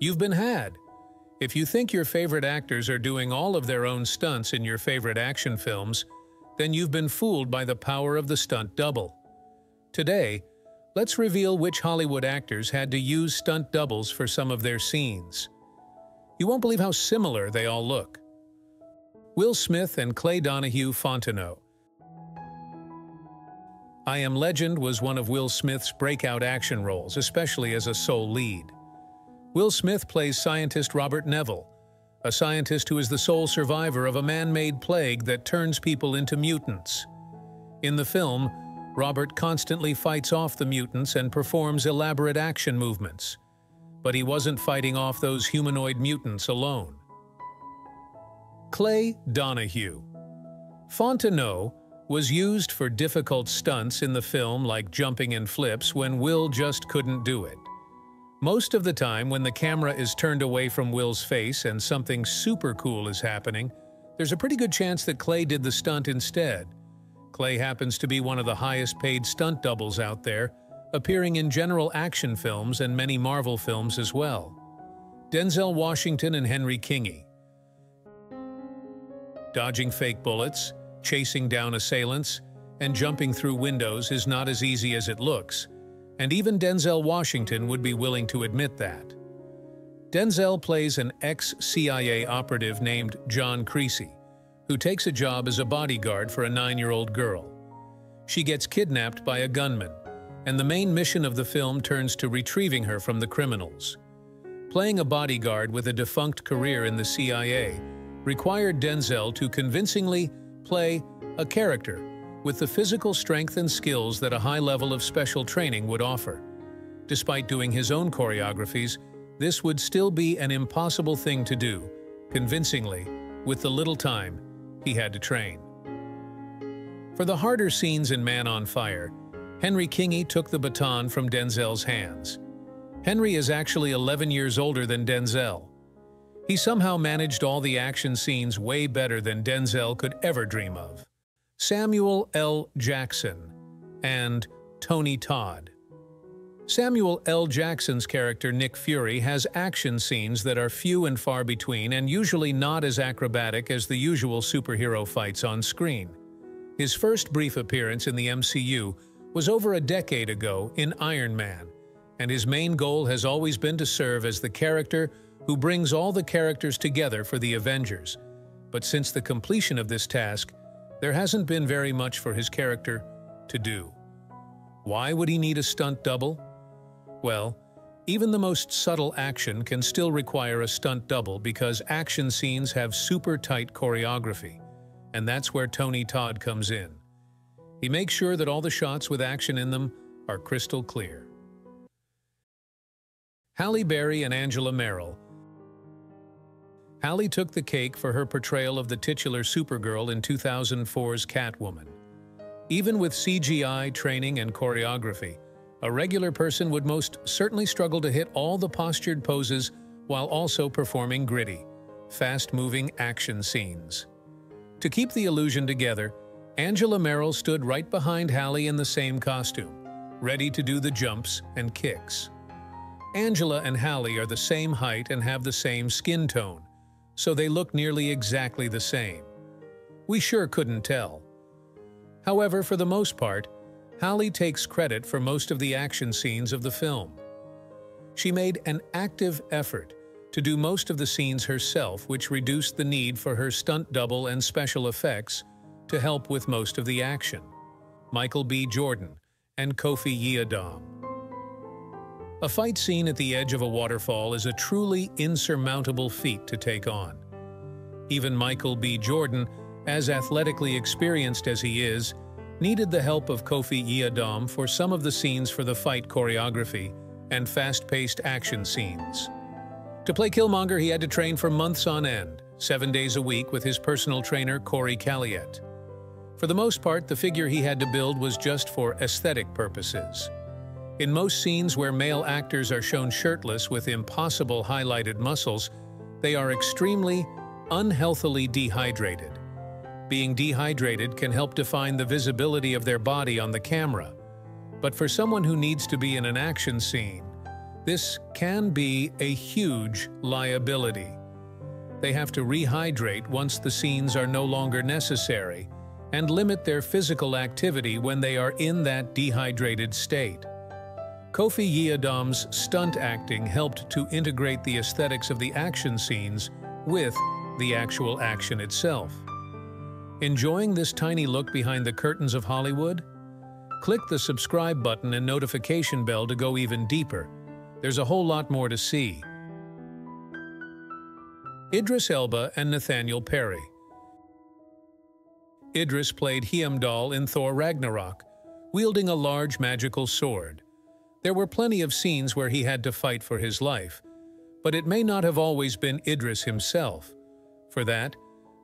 You've been had. If you think your favorite actors are doing all of their own stunts in your favorite action films, then you've been fooled by the power of the stunt double. Today, let's reveal which Hollywood actors had to use stunt doubles for some of their scenes. You won't believe how similar they all look. Will Smith and Clay Donahue Fontenot. I Am Legend was one of Will Smith's breakout action roles, especially as a sole lead. Will Smith plays scientist Robert Neville, a scientist who is the sole survivor of a man-made plague that turns people into mutants. In the film, Robert constantly fights off the mutants and performs elaborate action movements. But he wasn't fighting off those humanoid mutants alone. Clay Donahue Fontenot was used for difficult stunts in the film like jumping and flips when Will just couldn't do it. Most of the time, when the camera is turned away from Will's face and something super cool is happening, there's a pretty good chance that Clay did the stunt instead. Clay happens to be one of the highest paid stunt doubles out there, appearing in general action films and many Marvel films as well. Denzel Washington and Henry Kingi. Dodging fake bullets, chasing down assailants, and jumping through windows is not as easy as it looks, and even Denzel Washington would be willing to admit that. Denzel plays an ex-CIA operative named John Creasy, who takes a job as a bodyguard for a nine-year-old girl. She gets kidnapped by a gunman, and the main mission of the film turns to retrieving her from the criminals. Playing a bodyguard with a defunct career in the CIA required Denzel to convincingly play a character with the physical strength and skills that a high level of special training would offer. Despite doing his own choreographies, this would still be an impossible thing to do, convincingly, with the little time he had to train. For the harder scenes in Man on Fire, Henry Kingi took the baton from Denzel's hands. Henry is actually 11 years older than Denzel. He somehow managed all the action scenes way better than Denzel could ever dream of. Samuel L. Jackson and Tony Todd. Samuel L. Jackson's character Nick Fury has action scenes that are few and far between and usually not as acrobatic as the usual superhero fights on screen. His first brief appearance in the MCU was over a decade ago in Iron Man, and his main goal has always been to serve as the character who brings all the characters together for the Avengers. But since the completion of this task, there hasn't been very much for his character to do. Why would he need a stunt double? Well, even the most subtle action can still require a stunt double because action scenes have super tight choreography, and that's where Tony Todd comes in. He makes sure that all the shots with action in them are crystal clear. Halle Berry and Angela Meryl Halle took the cake for her portrayal of the titular Supergirl in 2004's Catwoman. Even with CGI, training, and choreography, a regular person would most certainly struggle to hit all the postured poses while also performing gritty, fast-moving action scenes. To keep the illusion together, Angela Meryl stood right behind Halle in the same costume, ready to do the jumps and kicks. Angela and Halle are the same height and have the same skin tone, so they look nearly exactly the same. We sure couldn't tell. However, for the most part, Halle takes credit for most of the action scenes of the film. She made an active effort to do most of the scenes herself, which reduced the need for her stunt double and special effects to help with most of the action. Michael B. Jordan and Kofi Yiadom. A fight scene at the edge of a waterfall is a truly insurmountable feat to take on. Even Michael B. Jordan, as athletically experienced as he is, needed the help of Kofi Yiadom for some of the scenes for the fight choreography and fast-paced action scenes. To play Killmonger, he had to train for months on end, seven days a week with his personal trainer Corey Calliet. For the most part, the figure he had to build was just for aesthetic purposes. In most scenes where male actors are shown shirtless with impossible highlighted muscles, they are extremely, unhealthily dehydrated. Being dehydrated can help define the visibility of their body on the camera. But for someone who needs to be in an action scene, This can be a huge liability. They have to rehydrate once the scenes are no longer necessary and limit their physical activity when they are in that dehydrated state. Kofi Yiadom's stunt acting helped to integrate the aesthetics of the action scenes with the actual action itself. Enjoying this tiny look behind the curtains of Hollywood? Click the subscribe button and notification bell to go even deeper. There's a whole lot more to see. Idris Elba and Nathaniel Perry Idris played Heimdall in Thor Ragnarok, wielding a large magical sword. There were plenty of scenes where he had to fight for his life, but it may not have always been Idris himself. For that,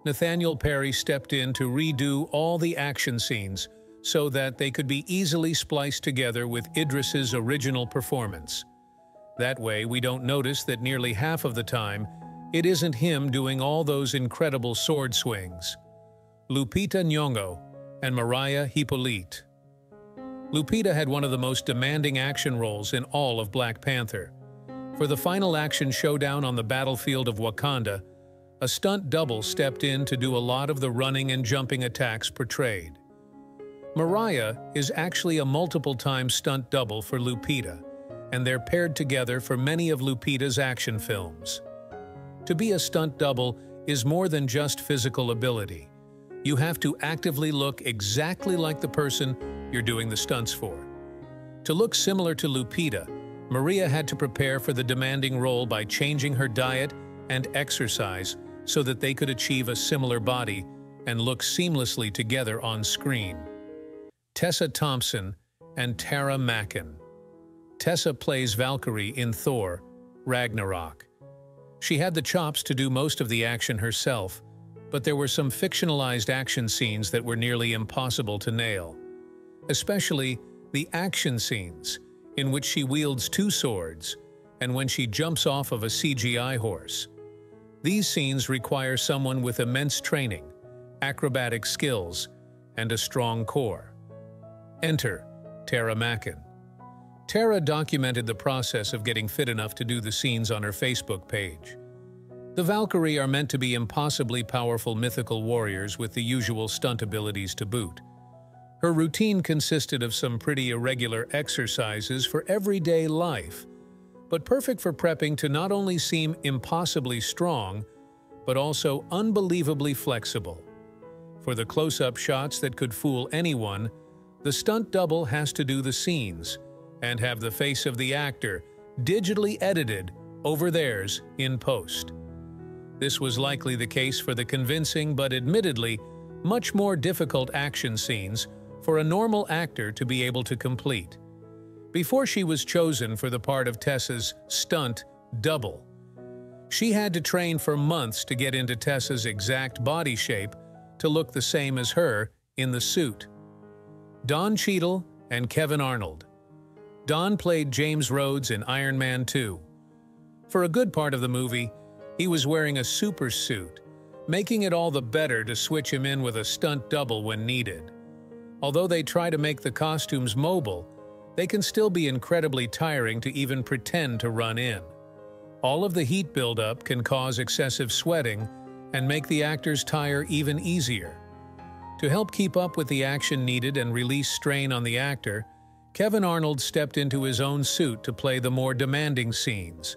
Nathaniel Perry stepped in to redo all the action scenes so that they could be easily spliced together with Idris's original performance. That way, we don't notice that nearly half of the time, it isn't him doing all those incredible sword swings. Lupita Nyong'o and Mariah Hypolite. Lupita had one of the most demanding action roles in all of Black Panther. For the final action showdown on the battlefield of Wakanda, a stunt double stepped in to do a lot of the running and jumping attacks portrayed. Mariah is actually a multiple-time stunt double for Lupita, and they're paired together for many of Lupita's action films. To be a stunt double is more than just physical ability. You have to actively look exactly like the person you're doing the stunts for. To look similar to Lupita, Maria had to prepare for the demanding role by changing her diet and exercise so that they could achieve a similar body and look seamlessly together on screen. Tessa Thompson and Tara Macken. Tessa plays Valkyrie in Thor, Ragnarok. She had the chops to do most of the action herself, but there were some fictionalized action scenes that were nearly impossible to nail. Especially the action scenes, in which she wields two swords, and when she jumps off of a CGI horse. These scenes require someone with immense training, acrobatic skills, and a strong core. Enter Tara Macken. Tara documented the process of getting fit enough to do the scenes on her Facebook page. The Valkyrie are meant to be impossibly powerful mythical warriors with the usual stunt abilities to boot. Her routine consisted of some pretty irregular exercises for everyday life, but perfect for prepping to not only seem impossibly strong, but also unbelievably flexible. For the close-up shots that could fool anyone, the stunt double has to do the scenes, and have the face of the actor digitally edited over theirs in post. This was likely the case for the convincing but admittedly much more difficult action scenes for a normal actor to be able to complete. Before she was chosen for the part of Tessa's stunt double, she had to train for months to get into Tessa's exact body shape to look the same as her in the suit. Don Cheadle and Kevin Arnold Don played James Rhodes in Iron Man 2. For a good part of the movie, he was wearing a super suit, making it all the better to switch him in with a stunt double when needed. Although they try to make the costumes mobile, they can still be incredibly tiring to even pretend to run in. All of the heat buildup can cause excessive sweating and make the actors tire even easier. To help keep up with the action needed and release strain on the actor, Kevin Arnold stepped into his own suit to play the more demanding scenes,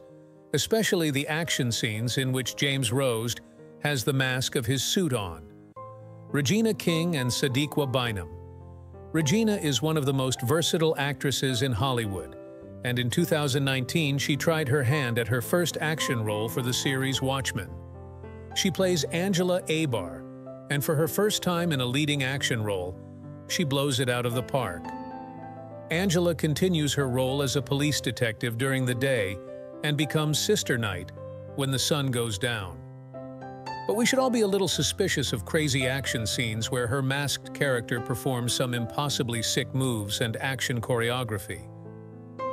especially the action scenes in which James Rhodes has the mask of his suit on. Regina King and Sadiqa Bynum. Regina is one of the most versatile actresses in Hollywood, and in 2019 she tried her hand at her first action role for the series Watchmen. She plays Angela Abar, and for her first time in a leading action role, she blows it out of the park. Angela continues her role as a police detective during the day and becomes Sister Night when the sun goes down. But we should all be a little suspicious of crazy action scenes where her masked character performs some impossibly sick moves and action choreography.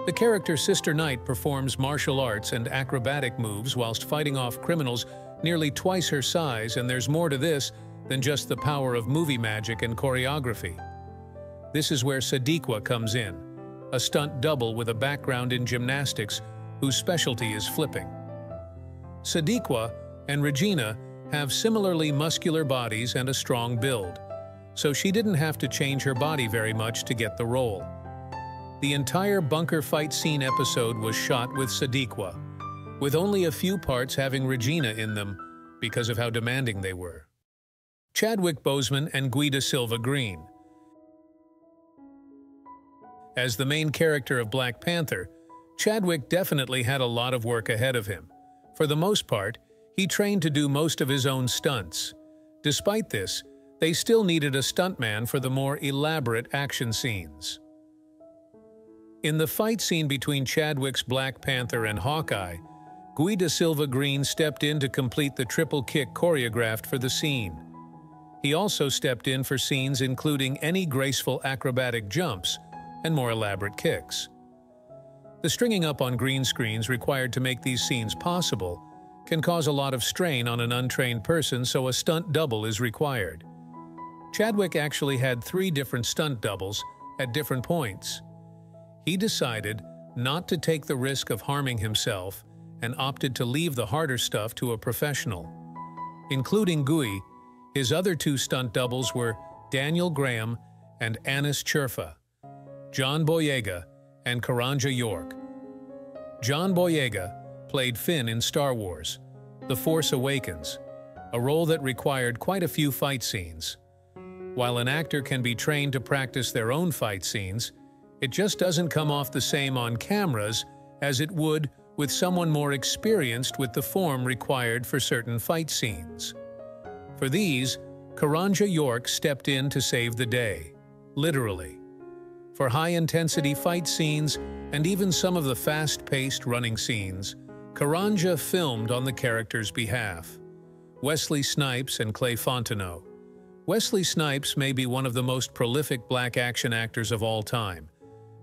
The character Sister Night performs martial arts and acrobatic moves whilst fighting off criminals nearly twice her size and there's more to this than just the power of movie magic and choreography. This is where Sadiqa comes in, a stunt double with a background in gymnastics whose specialty is flipping. Sadiqa and Regina have similarly muscular bodies and a strong build, so she didn't have to change her body very much to get the role. The entire bunker fight scene episode was shot with Sadiqa, with only a few parts having Regina in them because of how demanding they were. Chadwick Boseman and Guy Da Silva Green. As the main character of Black Panther, Chadwick definitely had a lot of work ahead of him. For the most part, he trained to do most of his own stunts. Despite this, they still needed a stuntman for the more elaborate action scenes. In the fight scene between Chadwick's Black Panther and Hawkeye, Guy Da Silva Green stepped in to complete the triple kick choreographed for the scene. He also stepped in for scenes including any graceful acrobatic jumps and more elaborate kicks. The stringing up on green screens required to make these scenes possible can cause a lot of strain on an untrained person, so a stunt double is required. Chadwick actually had three different stunt doubles at different points. He decided not to take the risk of harming himself and opted to leave the harder stuff to a professional. Including Guy, his other two stunt doubles were Daniel Graham and Anis Cherfa, John Boyega and Karanja York. John Boyega played Finn in Star Wars, The Force Awakens, a role that required quite a few fight scenes. While an actor can be trained to practice their own fight scenes, it just doesn't come off the same on cameras as it would with someone more experienced with the form required for certain fight scenes. For these, Karanja York stepped in to save the day, literally. For high-intensity fight scenes and even some of the fast-paced running scenes, Karanja filmed on the character's behalf. Wesley Snipes and Clay Fontenot. Wesley Snipes may be one of the most prolific black action actors of all time,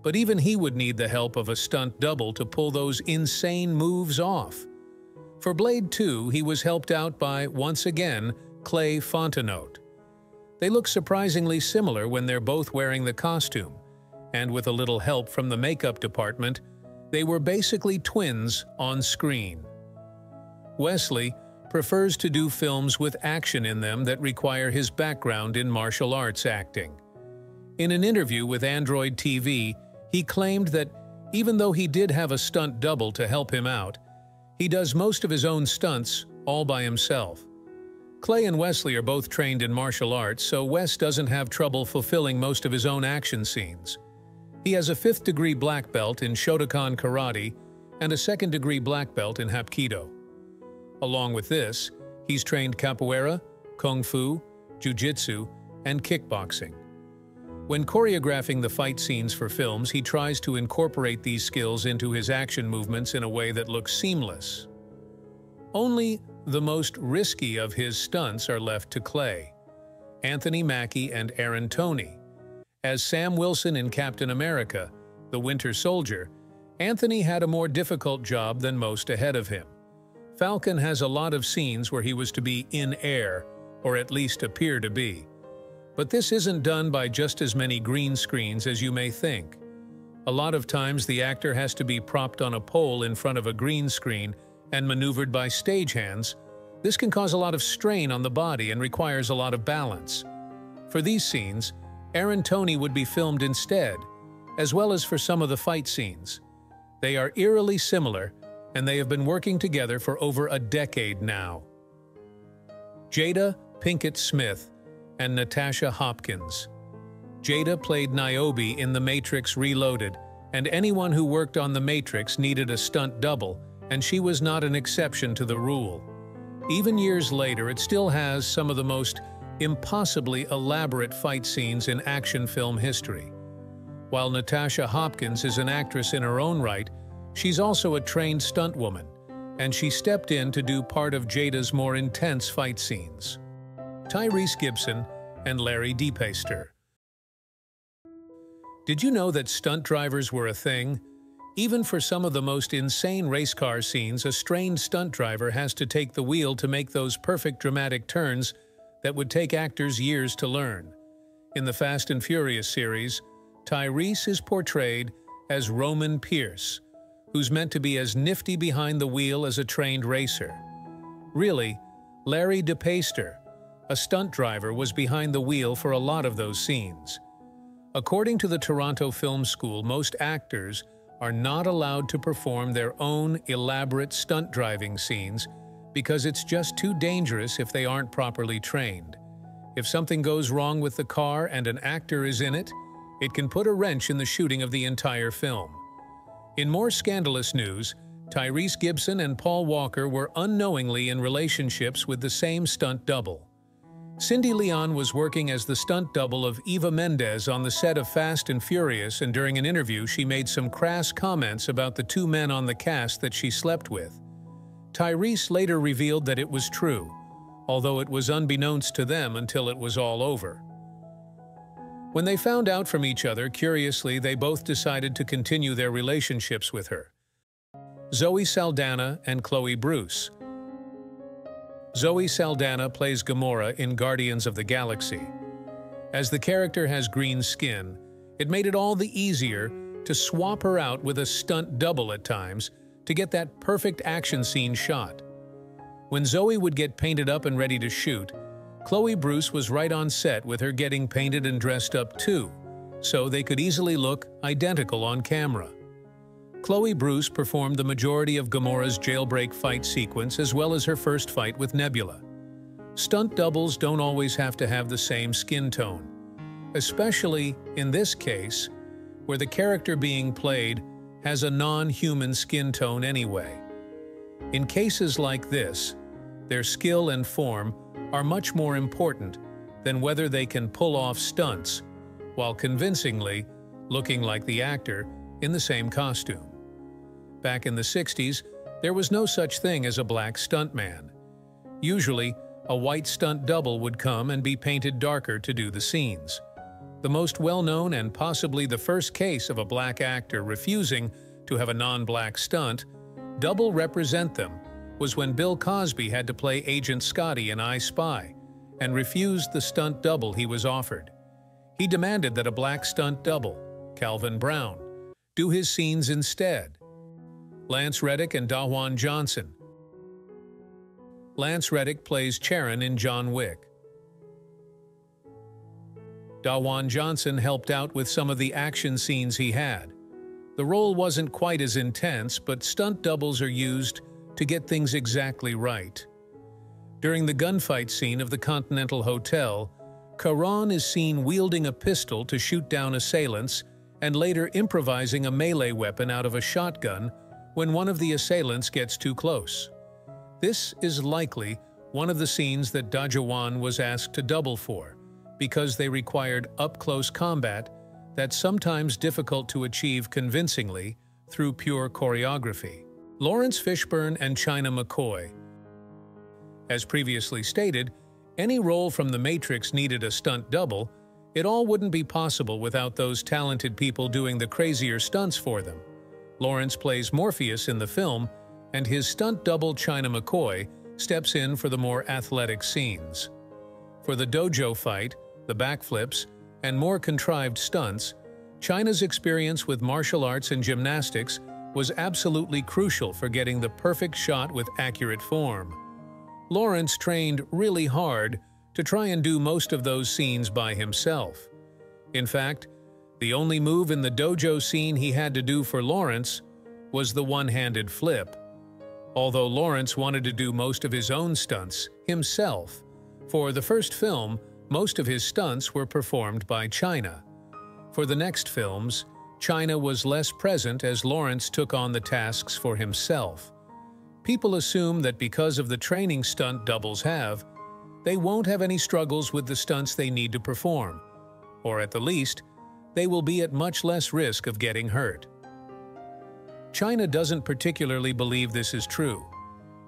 but even he would need the help of a stunt double to pull those insane moves off. For Blade 2, he was helped out by, once again, Clay Fontenot. They look surprisingly similar when they're both wearing the costume, and with a little help from the makeup department, they were basically twins on screen. Wesley prefers to do films with action in them that require his background in martial arts acting. In an interview with Android TV, he claimed that even though he did have a stunt double to help him out, he does most of his own stunts all by himself. Clay and Wesley are both trained in martial arts, so Wes doesn't have trouble fulfilling most of his own action scenes. He has a fifth degree black belt in Shotokan Karate and a second degree black belt in Hapkido. Along with this, he's trained capoeira, kung fu, jiu-jitsu, and kickboxing. When choreographing the fight scenes for films, he tries to incorporate these skills into his action movements in a way that looks seamless. Only the most risky of his stunts are left to Clay, Anthony Mackie and Aaron Toney. As Sam Wilson in Captain America, The Winter Soldier, Anthony had a more difficult job than most ahead of him. Falcon has a lot of scenes where he was to be in air, or at least appear to be. But this isn't done by just as many green screens as you may think. A lot of times the actor has to be propped on a pole in front of a green screen and maneuvered by stagehands. This can cause a lot of strain on the body and requires a lot of balance. For these scenes, Aaron Toney would be filmed instead, as well as for some of the fight scenes. They are eerily similar, and they have been working together for over a decade now. Jada Pinkett Smith and Natasha Hopkins. Jada played Niobe in The Matrix Reloaded, and anyone who worked on The Matrix needed a stunt double, and she was not an exception to the rule. Even years later, it still has some of the most impossibly elaborate fight scenes in action film history. While Natasha Hopkins is an actress in her own right, she's also a trained stunt woman, and she stepped in to do part of Jada's more intense fight scenes. Tyrese Gibson, and Larry DePaster. Did you know that stunt drivers were a thing? Even for some of the most insane race car scenes, a strained stunt driver has to take the wheel to make those perfect dramatic turns that would take actors years to learn. In the Fast and Furious series, Tyrese is portrayed as Roman Pierce, who's meant to be as nifty behind the wheel as a trained racer. Really, Larry DePaster, a stunt driver, was behind the wheel for a lot of those scenes. According to the Toronto Film School, most actors are not allowed to perform their own elaborate stunt driving scenes because it's just too dangerous if they aren't properly trained. If something goes wrong with the car and an actor is in it, it can put a wrench in the shooting of the entire film. In more scandalous news, Tyrese Gibson and Paul Walker were unknowingly in relationships with the same stunt double. Cindy Leon was working as the stunt double of Eva Mendes on the set of Fast and Furious and during an interview she made some crass comments about the two men on the cast that she slept with. Tyrese later revealed that it was true, although it was unbeknownst to them until it was all over. When they found out from each other, curiously, they both decided to continue their relationships with her. Zoe Saldana and Chloe Bruce. Zoe Saldana plays Gamora in Guardians of the Galaxy. As the character has green skin, it made it all the easier to swap her out with a stunt double at times to get that perfect action scene shot. When Zoe would get painted up and ready to shoot, Chloe Bruce was right on set with her getting painted and dressed up too, so they could easily look identical on camera. Chloe Bruce performed the majority of Gamora's jailbreak fight sequence as well as her first fight with Nebula. Stunt doubles don't always have to have the same skin tone, especially in this case, where the character being played has a non-human skin tone anyway. In cases like this, their skill and form are much more important than whether they can pull off stunts while convincingly looking like the actor in the same costume. Back in the 60s, there was no such thing as a black stuntman. Usually, a white stunt double would come and be painted darker to do the scenes. The most well-known and possibly the first case of a black actor refusing to have a non-black stunt, double represent them, was when Bill Cosby had to play Agent Scotty in I Spy and refused the stunt double he was offered. He demanded that a black stunt double, Calvin Brown, do his scenes instead. Lance Reddick and Dwayne Johnson. Lance Reddick plays Charon in John Wick. Dwayne Johnson helped out with some of the action scenes he had. The role wasn't quite as intense, but stunt doubles are used to get things exactly right. During the gunfight scene of the Continental Hotel, Charon is seen wielding a pistol to shoot down assailants and later improvising a melee weapon out of a shotgun when one of the assailants gets too close. This is likely one of the scenes that Dajawan was asked to double for, because they required up-close combat that's sometimes difficult to achieve convincingly through pure choreography. Laurence Fishburne and China McCoy. As previously stated, any role from The Matrix needed a stunt double, it all wouldn't be possible without those talented people doing the crazier stunts for them. Laurence plays Morpheus in the film, and his stunt double China McCoy steps in for the more athletic scenes. For the dojo fight, the backflips, and more contrived stunts, China's experience with martial arts and gymnastics was absolutely crucial for getting the perfect shot with accurate form. Laurence trained really hard to try and do most of those scenes by himself. In fact, the only move in the dojo scene he had to do for Laurence was the one-handed flip. Although Laurence wanted to do most of his own stunts himself, for the first film, most of his stunts were performed by China. For the next films, China was less present as Laurence took on the tasks for himself. People assume that because of the training stunt doubles have, they won't have any struggles with the stunts they need to perform, or at the least, they will be at much less risk of getting hurt. China doesn't particularly believe this is true.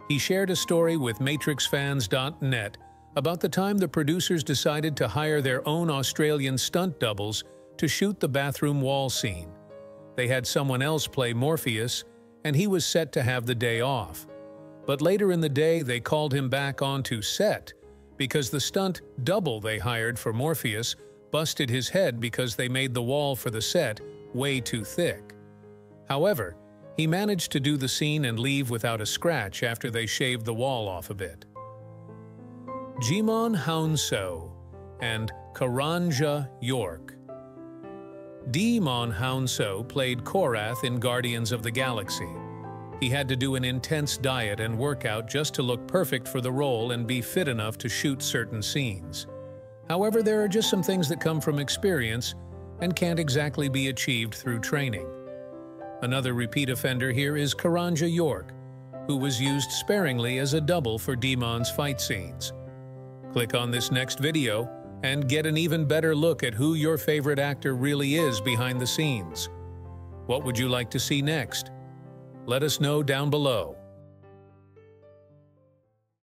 He shared a story with MatrixFans.net about the time the producers decided to hire their own Australian stunt doubles to shoot the bathroom wall scene. They had someone else play Morpheus, and he was set to have the day off. But later in the day, they called him back onto set because the stunt double they hired for Morpheus busted his head because they made the wall for the set way too thick. However, He managed to do the scene and leave without a scratch after they shaved the wall off a bit. Djimon Hounsou and Karanja York. Djimon Hounsou played Korath in Guardians of the Galaxy. He had to do an intense diet and workout just to look perfect for the role and be fit enough to shoot certain scenes. However, there are just some things that come from experience and can't exactly be achieved through training. Another repeat offender here is Karanja York, who was used sparingly as a double for Djimon's fight scenes. Click on this next video and get an even better look at who your favorite actor really is behind the scenes. What would you like to see next? Let us know down below.